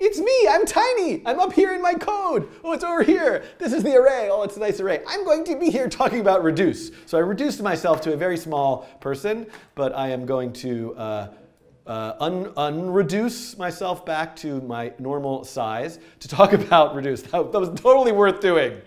it's me, I'm tiny. I'm up here in my code. Oh, it's over here. This is the array. Oh, it's a nice array. I'm going to be here talking about reduce. So I reduced myself to a very small person, but I am going to uh, uh, un unreduce myself back to my normal size to talk about reduce. That, that, was totally worth doing,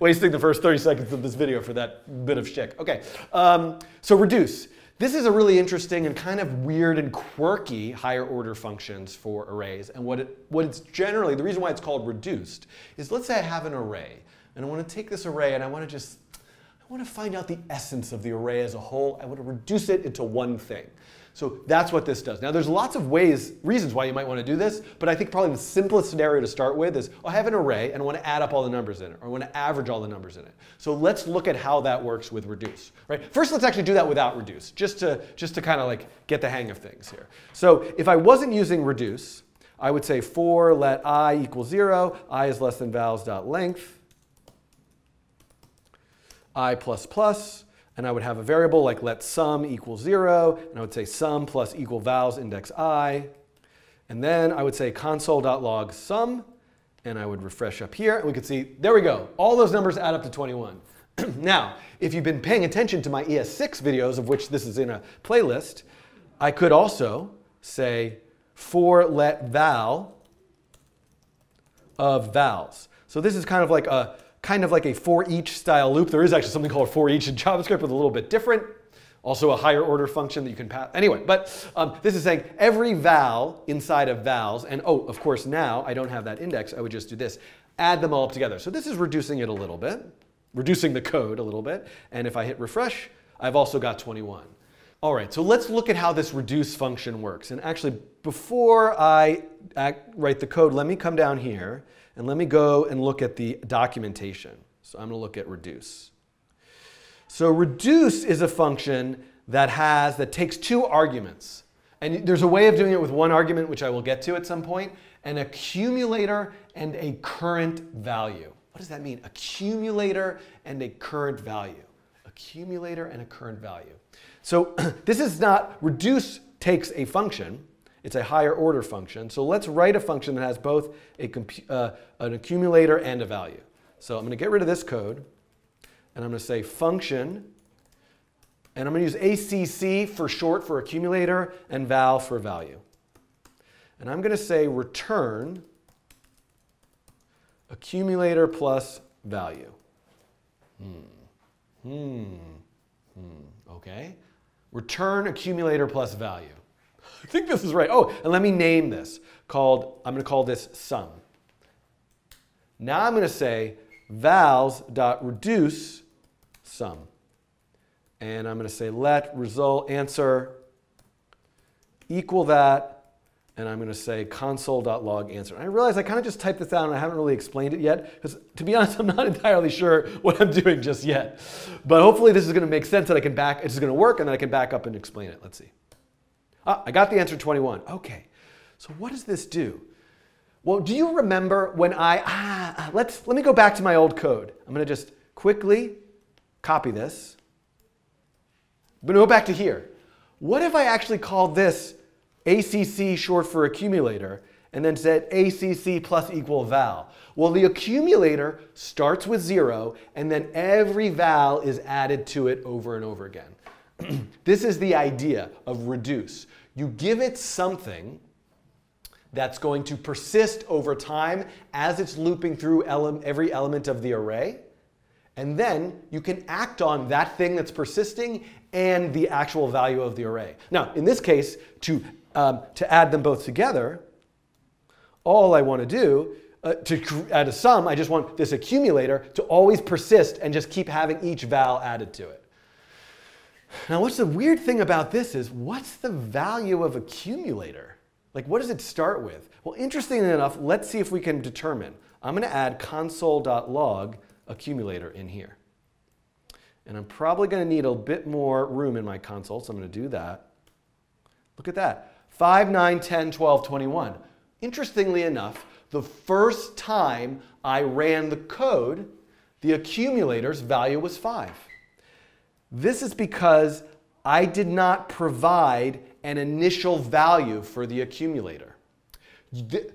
wasting the first 30 seconds of this video for that bit of shtick. Okay, um, so reduce. This is a really interesting and kind of weird and quirky higher order functions for arrays. And what, it, what it's generally, the reason why it's called reduced is let's say I have an array and I want to take this array and I want to just, I want to find out the essence of the array as a whole. I want to reduce it into one thing. So that's what this does. Now there's lots of ways, reasons why you might want to do this, but I think probably the simplest scenario to start with is, oh, I have an array and I want to add up all the numbers in it, or I want to average all the numbers in it. So let's look at how that works with reduce, right? First, let's actually do that without reduce, just to, just to kind of like get the hang of things here. So if I wasn't using reduce, I would say for let i equal zero, i is less than vals dot length, i plus plus, and I would have a variable like let sum equal zero, and I would say sum plus equal vals index i, and then I would say console.log sum, and I would refresh up here, and we could see, there we go, all those numbers add up to 21. now, if you've been paying attention to my ES6 videos, of which this is in a playlist, I could also say for let val of vals. So this is kind of like a kind of like a for each style loop. There is actually something called for each in JavaScript with a little bit different. Also a higher order function that you can pass. Anyway, but um, this is saying every val inside of vals, and oh, of course now I don't have that index, I would just do this. Add them all up together. So this is reducing it a little bit, reducing the code a little bit. And if I hit refresh, I've also got 21. All right, so let's look at how this reduce function works. And actually, before I write the code, let me come down here and let me go and look at the documentation. So I'm going to look at reduce. So reduce is a function that has, that takes two arguments. And there's a way of doing it with one argument, which I will get to at some point, an accumulator and a current value. What does that mean? Accumulator and a current value. Accumulator and a current value. So this is not, reduce takes a function, it's a higher order function. So let's write a function that has both a uh, an accumulator and a value. So I'm going to get rid of this code, and I'm going to say function, and I'm going to use ACC for short for accumulator and val for value. And I'm going to say return accumulator plus value. Hmm. Hmm. Hmm. Okay. Return accumulator plus value. I think this is right. Oh, and let me name this called, I'm going to call this sum. Now I'm going to say vals.reduce sum. And I'm going to say let result answer equal that and I'm going to say console.log answer. And I realize I kind of just typed this out and I haven't really explained it yet because to be honest, I'm not entirely sure what I'm doing just yet. But hopefully this is going to make sense that I can back, it's going to work and then I can back up and explain it. Let's see. Ah, I got the answer 21. Okay, so what does this do? Well, do you remember when I, ah, ah let's, let me go back to my old code. I'm going to just quickly copy this. Going go back to here. What if I actually called this ACC short for accumulator, and then said ACC plus equal val. Well, the accumulator starts with zero, and then every val is added to it over and over again. this is the idea of reduce. You give it something that's going to persist over time as it's looping through ele every element of the array. And then you can act on that thing that's persisting and the actual value of the array. Now, in this case, to um, to add them both together, all I want to do, uh, to add a sum, I just want this accumulator to always persist and just keep having each val added to it. Now, what's the weird thing about this is what's the value of accumulator? Like, what does it start with? Well, interestingly enough, let's see if we can determine. I'm going to add console.log accumulator in here. And I'm probably going to need a bit more room in my console, so I'm going to do that. Look at that. 5, 9, 10, 12, 21. Interestingly enough, the first time I ran the code, the accumulator's value was 5. This is because I did not provide an initial value for the accumulator.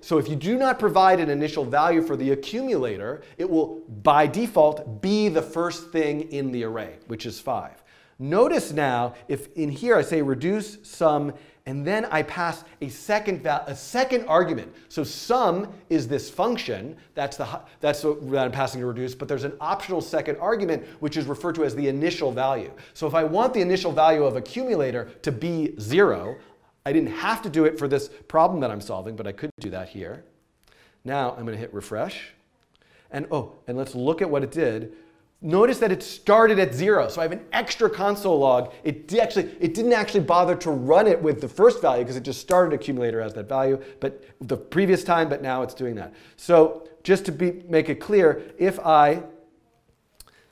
So if you do not provide an initial value for the accumulator, it will by default be the first thing in the array, which is 5. Notice now, if in here I say reduce sum, and then I pass a second, a second argument. So sum is this function, that's, the, that's what I'm passing to reduce, but there's an optional second argument, which is referred to as the initial value. So if I want the initial value of accumulator to be 0, I didn't have to do it for this problem that I'm solving, but I could do that here. Now I'm going to hit refresh. And oh, and let's look at what it did. Notice that it started at zero. So I have an extra console log. It actually it didn't actually bother to run it with the first value because it just started accumulator as that value, but the previous time, but now it's doing that. So just to be, make it clear, if I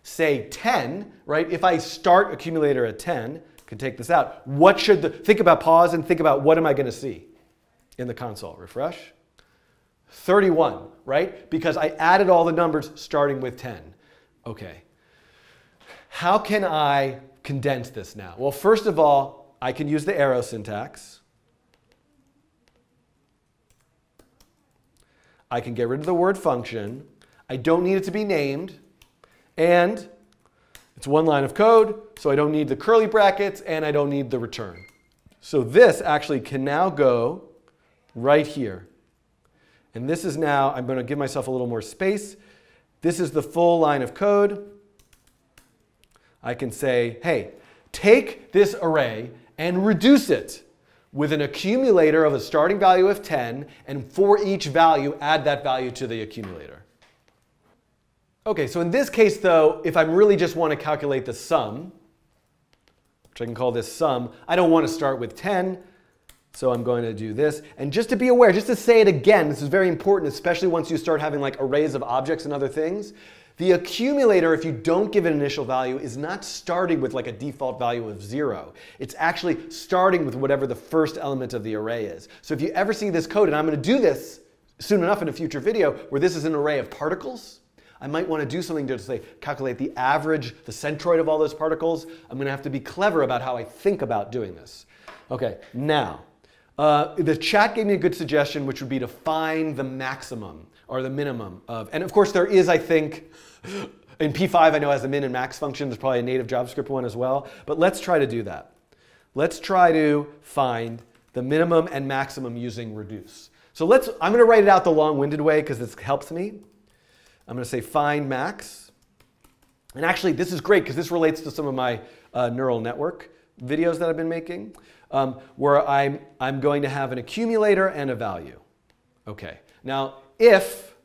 say 10, right? If I start accumulator at 10, can take this out. What should the, think about pause and think about what am I going to see in the console. Refresh. 31, right? Because I added all the numbers starting with 10. Okay. How can I condense this now? Well, first of all, I can use the arrow syntax. I can get rid of the word function. I don't need it to be named. And it's one line of code, so I don't need the curly brackets and I don't need the return. So this actually can now go right here. And this is now, I'm going to give myself a little more space. This is the full line of code. I can say, hey, take this array and reduce it with an accumulator of a starting value of 10, and for each value, add that value to the accumulator. Okay, so in this case though, if I really just want to calculate the sum, which I can call this sum, I don't want to start with 10, so I'm going to do this. And just to be aware, just to say it again, this is very important, especially once you start having like arrays of objects and other things. The accumulator, if you don't give it an initial value, is not starting with like a default value of zero. It's actually starting with whatever the first element of the array is. So if you ever see this code, and I'm going to do this soon enough in a future video, where this is an array of particles, I might want to do something to say, calculate the average, the centroid of all those particles. I'm going to have to be clever about how I think about doing this. Okay, now, uh, the chat gave me a good suggestion, which would be to find the maximum or the minimum of, and of course there is, I think, in P5 I know has a min and max function. There's probably a native JavaScript one as well. But let's try to do that. Let's try to find the minimum and maximum using reduce. So let's, I'm going to write it out the long-winded way because this helps me. I'm going to say find max. And actually, this is great because this relates to some of my uh, neural network videos that I've been making, um, where I'm, I'm going to have an accumulator and a value. Okay, now if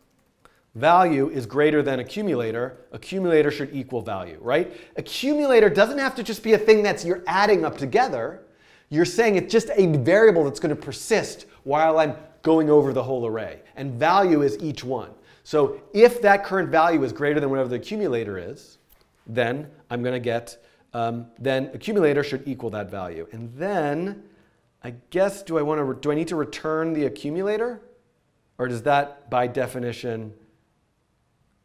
value is greater than accumulator, accumulator should equal value, right? Accumulator doesn't have to just be a thing that's you're adding up together. You're saying it's just a variable that's going to persist while I'm going over the whole array. And value is each one. So if that current value is greater than whatever the accumulator is, then I'm going to get, um, then accumulator should equal that value. And then I guess, do I want to, do I need to return the accumulator? Or does that by definition,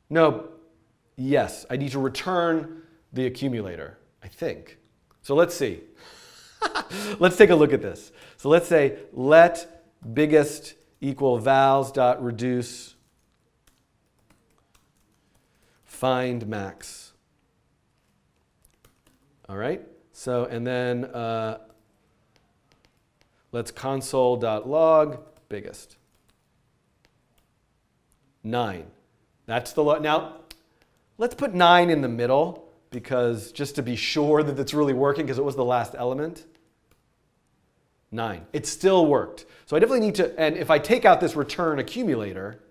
no, yes, I need to return the accumulator, I think. So let's see. let's take a look at this. So let's say let biggest equal vals dot reduce find max. All right, so and then uh, let's console.log biggest. Nine. That's the log. Now, let's put nine in the middle because just to be sure that it's really working because it was the last element. Nine. It still worked. So I definitely need to, and if I take out this return accumulator,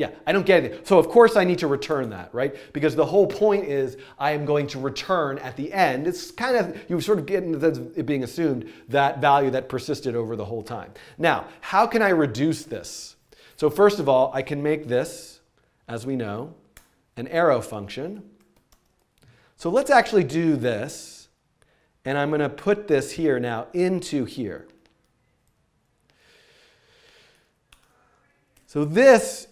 yeah, I don't get it. So of course I need to return that, right? Because the whole point is I am going to return at the end. It's kind of, you sort of get into it being assumed that value that persisted over the whole time. Now, how can I reduce this? So first of all, I can make this, as we know, an arrow function. So let's actually do this. And I'm going to put this here now into here. So this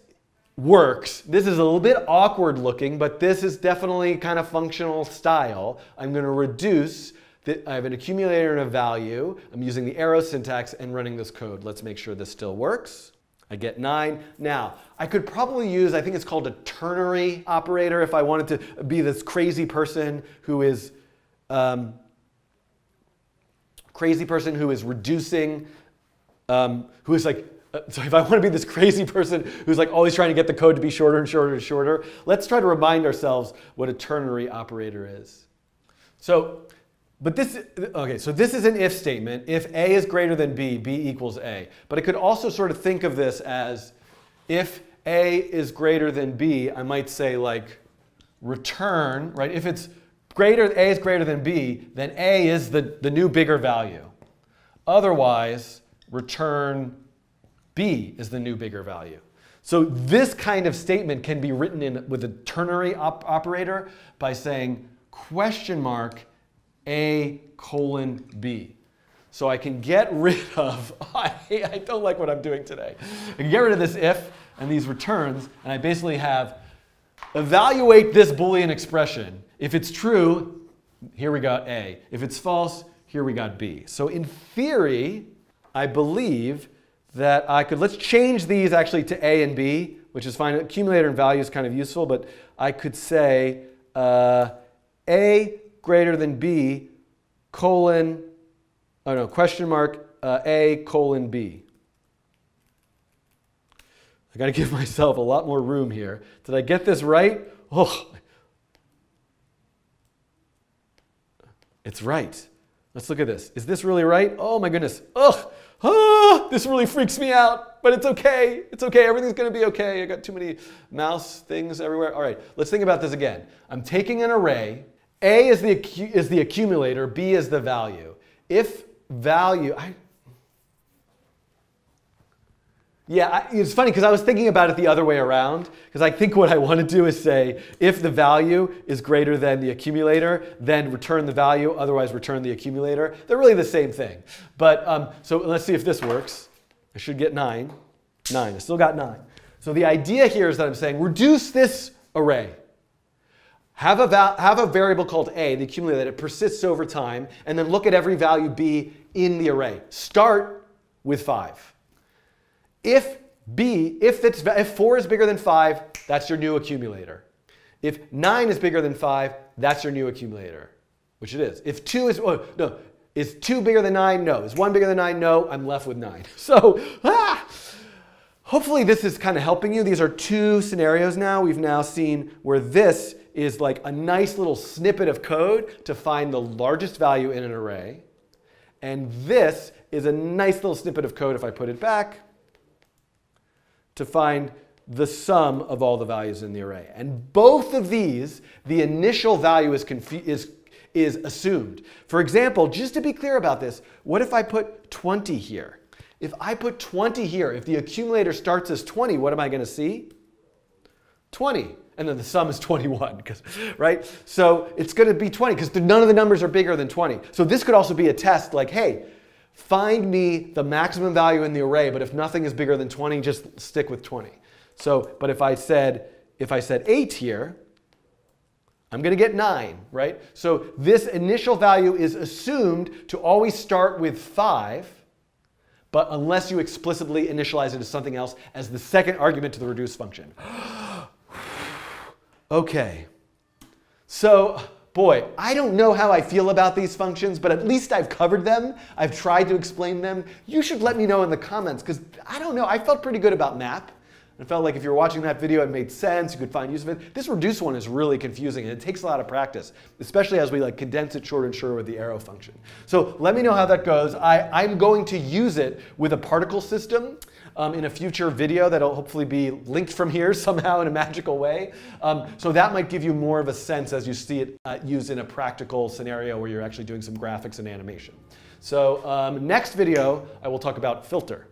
works. This is a little bit awkward looking, but this is definitely kind of functional style. I'm going to reduce, the, I have an accumulator and a value. I'm using the arrow syntax and running this code. Let's make sure this still works. I get 9. Now, I could probably use, I think it's called a ternary operator if I wanted to be this crazy person who is, um, crazy person who is reducing, um, who is like, so if I want to be this crazy person who's like always trying to get the code to be shorter and shorter and shorter, let's try to remind ourselves what a ternary operator is. So, but this, okay, so this is an if statement. If A is greater than B, B equals A. But I could also sort of think of this as if A is greater than B, I might say like return, right? If it's greater, A is greater than B, then A is the, the new bigger value. Otherwise, return B is the new bigger value. So this kind of statement can be written in with a ternary op operator by saying question mark A colon B. So I can get rid of, I, I don't like what I'm doing today. I can get rid of this if and these returns, and I basically have evaluate this Boolean expression. If it's true, here we got A. If it's false, here we got B. So in theory, I believe that I could, let's change these actually to A and B, which is fine. Accumulator and value is kind of useful, but I could say uh, A greater than B colon, oh no, question mark uh, A colon B. I got to give myself a lot more room here. Did I get this right? Oh, it's right. Let's look at this. Is this really right? Oh my goodness. Ugh. Ah, this really freaks me out, but it's okay. It's okay. Everything's going to be okay. I got too many mouse things everywhere. All right, let's think about this again. I'm taking an array. A is the, is the accumulator, B is the value. If value, I, yeah, it's funny because I was thinking about it the other way around. Because I think what I want to do is say if the value is greater than the accumulator, then return the value, otherwise return the accumulator. They're really the same thing. But um, so let's see if this works. I should get 9. 9. I still got 9. So the idea here is that I'm saying reduce this array. Have a, have a variable called a, the accumulator, that it persists over time, and then look at every value b in the array. Start with 5. If B, if, it's, if 4 is bigger than 5, that's your new accumulator. If 9 is bigger than 5, that's your new accumulator, which it is. If 2 is, oh, no, is 2 bigger than 9? No. Is 1 bigger than 9? No. I'm left with 9. So, ah, hopefully this is kind of helping you. These are two scenarios now. We've now seen where this is like a nice little snippet of code to find the largest value in an array. And this is a nice little snippet of code if I put it back to find the sum of all the values in the array. And both of these, the initial value is, is, is assumed. For example, just to be clear about this, what if I put 20 here? If I put 20 here, if the accumulator starts as 20, what am I going to see? 20. And then the sum is 21, right? So it's going to be 20 because none of the numbers are bigger than 20. So this could also be a test like, hey, Find me the maximum value in the array, but if nothing is bigger than 20, just stick with 20. So, but if I said, if I said 8 here, I'm going to get 9, right? So this initial value is assumed to always start with 5, but unless you explicitly initialize it as something else as the second argument to the reduce function. okay. So Boy, I don't know how I feel about these functions, but at least I've covered them. I've tried to explain them. You should let me know in the comments, because I don't know, I felt pretty good about map. I felt like if you're watching that video, it made sense, you could find use of it. This reduce one is really confusing, and it takes a lot of practice, especially as we like condense it short and short with the arrow function. So let me know how that goes. I, I'm going to use it with a particle system um, in a future video that'll hopefully be linked from here somehow in a magical way. Um, so that might give you more of a sense as you see it uh, used in a practical scenario where you're actually doing some graphics and animation. So um, next video, I will talk about filter.